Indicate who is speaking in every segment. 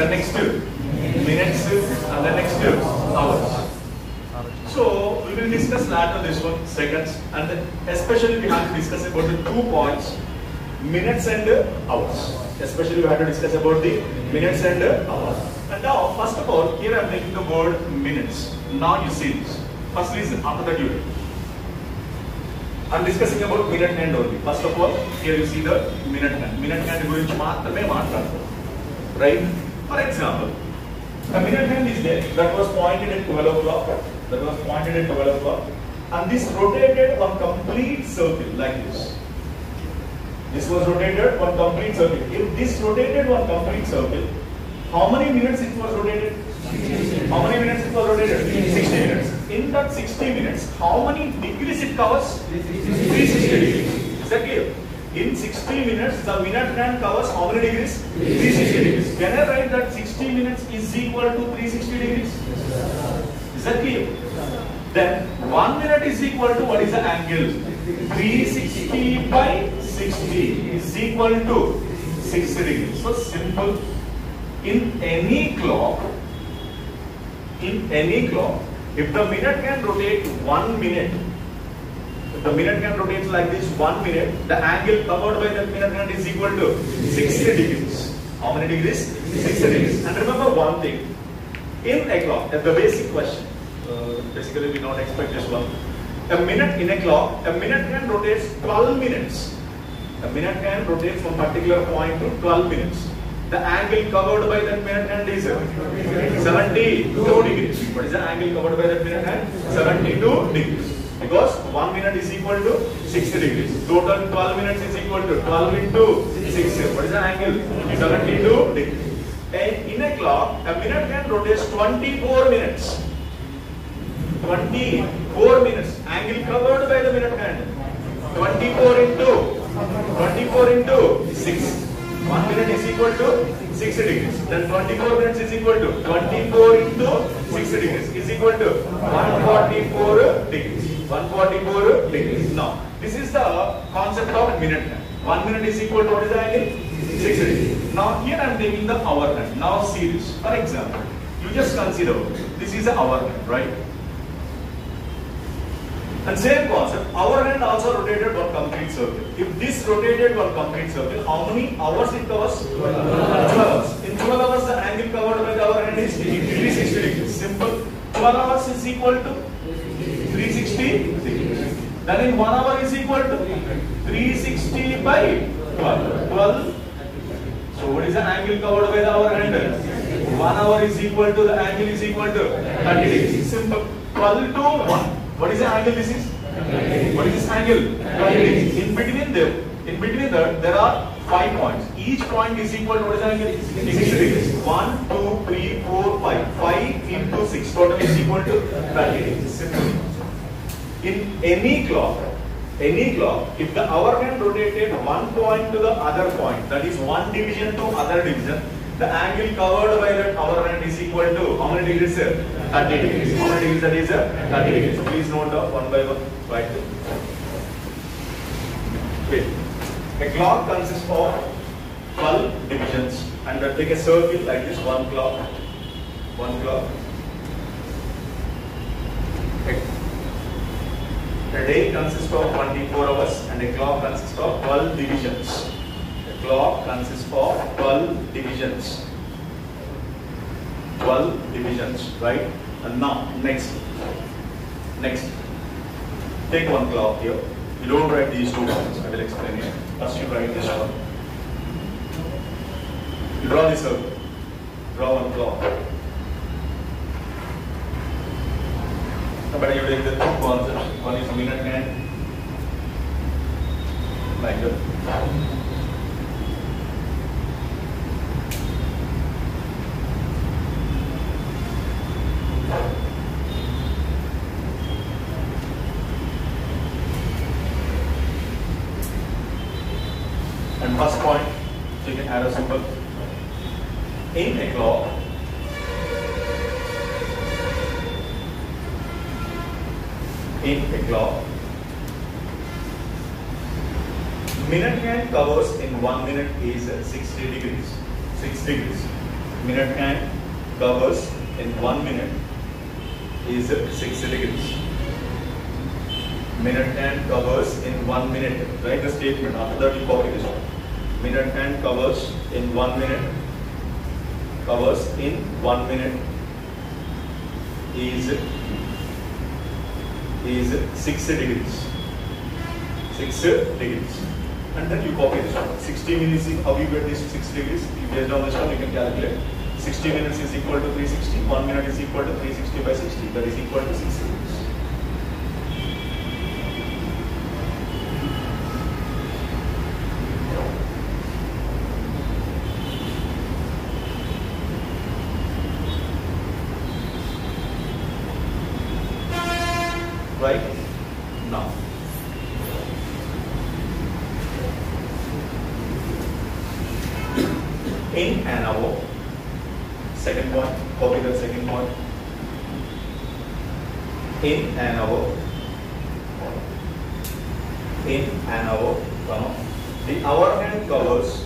Speaker 1: the next minutes, and the next hours. So we will discuss later this one seconds, and then especially we have to discuss about the two points, minutes and hours. Especially we have to discuss about the minutes and hours. And now, first of all, here I am taking the word minutes. Now you see this. First listen, after that you will. I'm discussing about minute hand only. First of all, here you see the minute hand. Minute hand గురించి మాత్రమే మాట్లాడతాం. Right? For example, a minute hand is there that was pointed at 12 o'clock. That was pointed at 12 o'clock. And this rotated on complete circle like this. This was rotated on complete circle. If this rotated on complete circle, how many minutes it was rotated? How many minutes it was rotated? 60 minutes. In that 60 minutes, how many degrees it covers? 360 degrees. Is that clear? In 60 minutes, the minute hand covers how many degrees? 360 degrees. Can I write that 60 minutes is equal to 360 degrees? Is that clear? Then 1 minute is equal to what is the angle? 360 by 60 is equal to 60 degrees. So simple. In any clock, in any clock, if the minute can rotate 1 minute, the minute hand rotates like this 1 minute, the angle covered by that minute hand is equal to 60 degrees. How many degrees? 60 degrees. And remember one thing, in a clock, the basic question. Uh, basically, we don't expect this one. A minute in a clock, a minute can rotate 12 minutes. A minute can rotate from particular point to 12 minutes. The angle covered by that minute hand is 72 degrees. What is the angle covered by that minute hand? 72 degrees. Because 1 minute is equal to 60 degrees. Total 12 minutes is equal to 12 into 60. What is the angle? 72 degrees. And in a clock, a minute can rotate 24 minutes. 24 minutes. Angle covered by the minute hand. 24 into 24 into 6. 1 minute is equal to 60 degrees. Then 24 minutes is equal to 24 into 60 degrees is equal to 144 degrees. 144 degrees. Now, this is the concept of minute. 1 minute is equal to what is the angle? 60 degrees. Now, here I am taking the hour hand. Now, this. For example, you just consider this is the hour hand, right? And same concept, hour hand also rotated one complete circle. If this rotated one complete circle, how many hours it covers? 12 hours. In 12 hours, the angle covered by the hour hand is 360 degrees. Simple. 12 hours is equal to 360 Then in 1 hour is equal to 360 by 12. 12. So what is the angle covered by the hour hand? 1 hour is equal to the angle is equal to 30 degrees. Simple. 12 to 1. What is the angle this is? What is this angle? 20 degrees. In between them, in between that, there are five points. Each point is equal to what is the angle? 60 degrees. 1, 2, 3, 4, 5. 5 into 6 total is equal to 30 degrees. Simple. In any clock, any clock, if the hour hand rotated one point to the other point, that is one division to other division, the angle covered by that hour hand is equal to how many degrees? sir? 30 degrees. How many degrees that is? sir? 30 degrees. Please note down one by one. Right. Wait. A clock consists of 12 divisions and uh, take a circle like this, one clock, one clock. A, a day consists of 24 hours and a clock consists of 12 divisions. A clock consists of 12 divisions. 12 divisions, right? And now, next. Next. Take one clock here. You don't write these two ones. I will explain it. First you write this one. You draw this circle. Draw one clock. But you take the two concepts. One is minute hand. Like that. And first point, so you can add a symbol. In a clock, in a clock, minute hand covers in one minute is 60 degrees. 6 degrees. minute hand covers in one minute is 60 degrees. Minute hand covers in one minute. Write the statement. After that you copy this one. Minute hand covers in one minute. Covers in one minute is is 60 degrees. 6 degrees. And then you copy this one. 60 minutes, is how you get this 6 degrees? Based on this one, you can calculate. 60 minutes is equal to 360. 1 minute is equal to 360 by 60. That is equal to 6 degrees. Right? Now. Second point, copy the second point. In an hour, in an hour, comma, the hour hand covers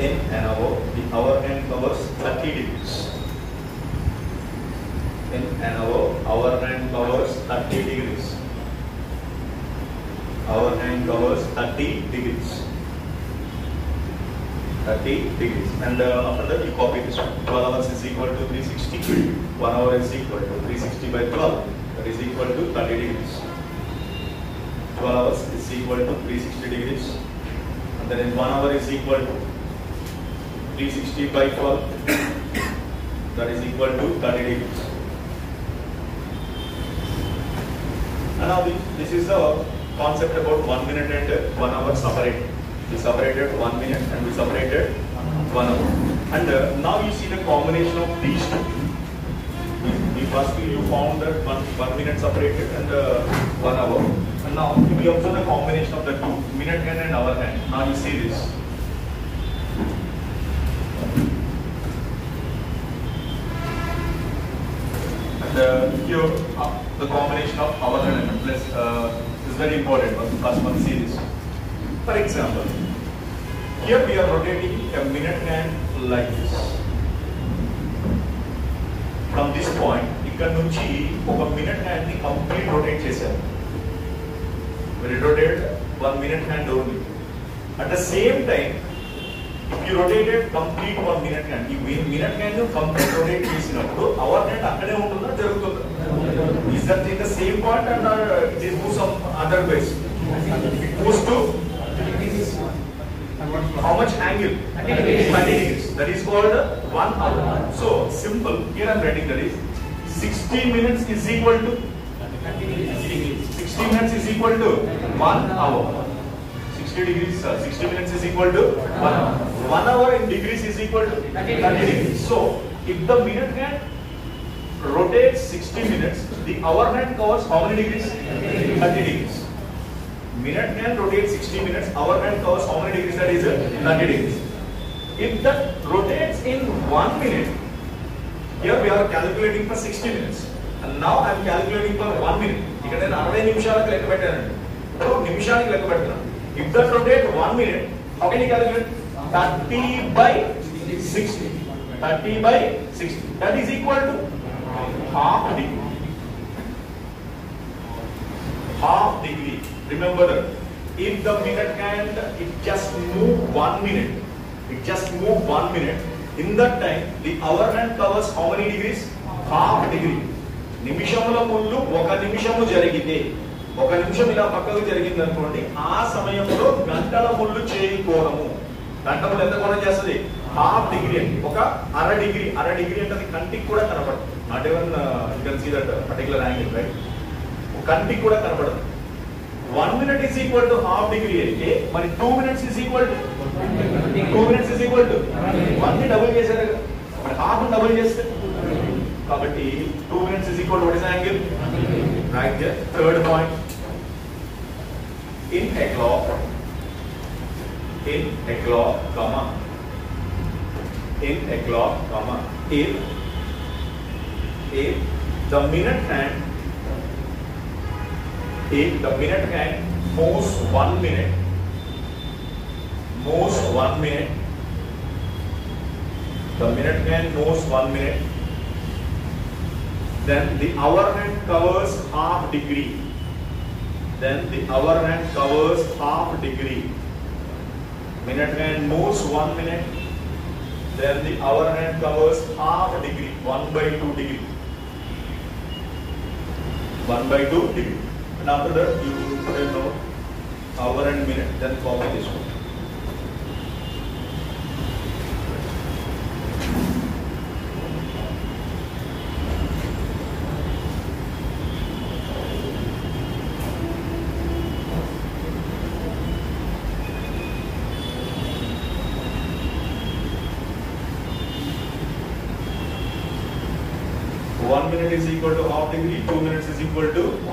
Speaker 1: in an hour, the hour hand covers 30 degrees. In an hour, hour hand covers 30 degrees. Hour hand covers 30 degrees. 30 degrees. And uh, after that, you copy this one. 12 hours is equal to 360. 1 hour is equal to 360 by 12. That is equal to 30 degrees. 12 hours is equal to 360 degrees. And then in 1 hour is equal to 360 by 12. That is equal to 30 degrees. And now this, is the concept about 1 minute and uh, 1 hour separated. We separated 1 minute and we separated 1 hour. And uh, now you see the combination of these two. We firstly you found that one, one minute separated and uh, one hour. And now we observe the combination of the two, minute hand and hour hand. Now you see this. And uh, here uh, the combination of hour and plus uh, is very important. First one see this. For example, here we are rotating a minute hand like this. From this point, you can a minute hand the complete rotate. When it rotated, one minute hand only. At the same time, if you rotated complete one minute hand, if minute hand you complete rotate is not hour hand is that in the same point and it moves some other ways. It moves to how much angle? 30 degrees. That is called one hour. So simple. Here I am writing that is 60 minutes is equal to 60 minutes is equal to one hour. 60 degrees, uh, 60 minutes is equal to one hour. One hour in degrees is equal to 30 degrees. So if the minute hand rotates 60 minutes, the hour hand covers how many degrees? 30 degrees. minute hand rotates 60 minutes, hour hand covers how many degrees that is? 30 degrees. If that rotates in 1 minute, here we are calculating for 60 minutes. And now I am calculating for 1 minute. ఇక్కడ నేను అరవై నిమిషాలకు లెక్క పెట్టానండి ఇప్పుడు నిమిషానికి లెక్క పెడుతున్నాను if that rotate one minute how can you calculate thirty by sixty thirty by sixty that is equal to half degree half degree. Remember that if the minute hand it just move one minute, it just move one minute. In that time, the hour hand covers how many degrees? Half degree. నిమిషముల ముళ్ళు ఒక నిమిషము జరిగితే ఒక నిమిషం ఇలా పక్కకు జరిగింది అనుకోండి ఆ సమయంలో గంటల ముళ్ళు చేయి కోణము గంట ముళ్ళు ఎంత కోణం చేస్తుంది? హాఫ్ డిగ్రీ అండి. ఒక అర డిగ్రీ. అర డిగ్రీ అంటే అది కంటికి కూడా కనపడదు. Not even you can see that particular angle right కంటికి కూడా కనపడదు. One minute is equal to half degree అయితే మరి two minutes is equal to two minutes is equal to one double చేశారు కదా. మరి హాఫ్ డబుల్ చేస్తే? కాబట్టి two minutes is equal what is angle right third point in a clock in a clock comma in a clock comma if if the minute hand if the minute hand moves one minute moves one minute. The minute hand moves one minute. Then the hour hand covers half degree. Then the hour hand covers half degree. Minute hand moves one minute. Then the hour hand covers half degree, one by two degree. One by two degree. And after that, you put a note, hour and minute, then copy this one. One minute is equal to half degree, two minutes is equal to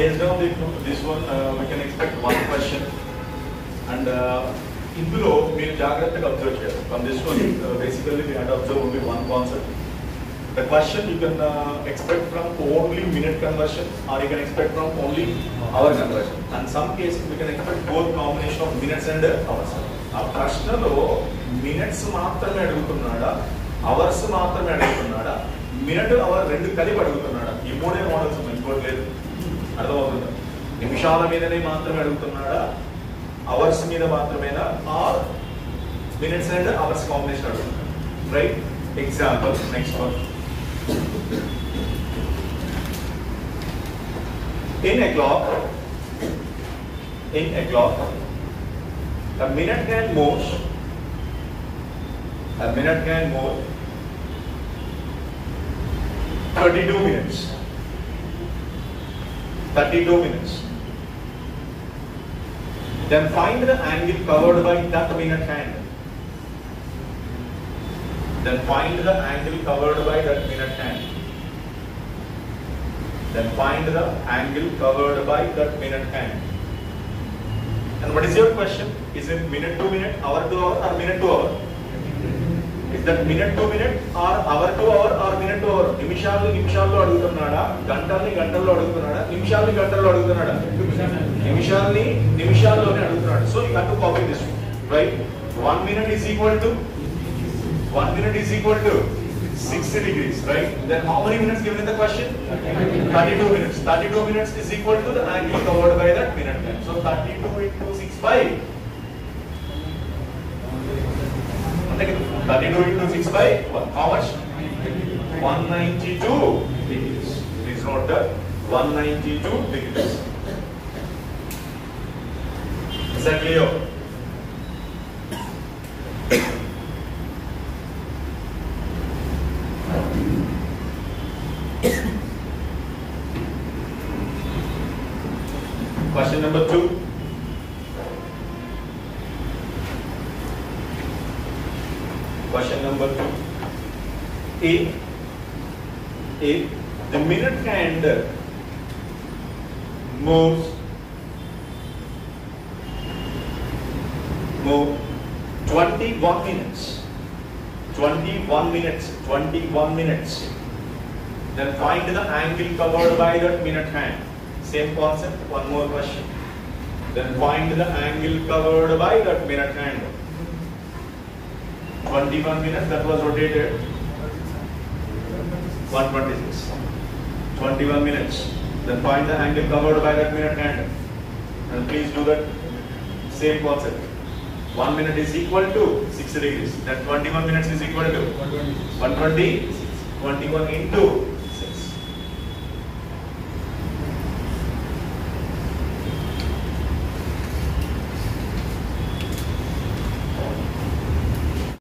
Speaker 1: based on this one we can expect one question and ఇందులో మీరు జాగ్రత్తగా observe చేయాలి. From this one basically we had observe only one concept The question you can uh, expect from only minute conversion or you can expect from only hour conversion. And some cases we can expect both combination of minutes and hours. ఆ ప్రశ్నలో minutes మాత్రమే అడుగుతున్నాడా? Hours మాత్రమే అడుగుతున్నాడా? Minute hour రెండు కలిపి అడుగుతున్నాడా? ఈ మూడే models ఇంకోటి లేదు. అర్థమవుతుందా నిమిషాల మీదనే మాత్రమే అడుగుతున్నాడా అవర్స్ మీద మాత్రమేనా or minutes and hours combination అడుగుతున్నాడు right example next one in a clock in a clock a minute can move a minute can move 32 minutes 32 minutes. Then find the angle covered by that minute hand. Then find the angle covered by that minute hand. Then find the angle covered by that minute hand. And what is your question? Is it minute to minute hour to hour or minute to hour is that minute to minute or hour to hour or minute to hour నిమిషాలు నిమిషాల్లో అడుగుతున్నాడా గంటల్ని గంటల్లో అడుగుతున్నాడా నిమిషాలని గంటల్లో అడుగుతున్నాడా నిమిషాలని నిమిషాల్లోనే అడుగుతున్నాడు so you have to copy this right one minute is equal to one minute is equal to 60 degrees, right? Then how many question thirty two minutes thirty two minutes 32 minutes is equal to the angle covered by that minute time. So 32 into 65. 32 into 6 by? How much? 192 degrees. Please note that 192 degrees. Is that clear? Question number two. Question number two. If, if the minute hand moves, move 21 minutes, 21 minutes, 21 minutes, then find the angle covered by that minute hand. Same concept, one more question. Then find the angle covered by that minute hand. 21 minutes that was rotated. 126. 21 minutes. Then find the angle covered by that minute hand. And please do that same concept. 1 minute is equal to 60 degrees. Then 21 minutes is equal to 120. 21 into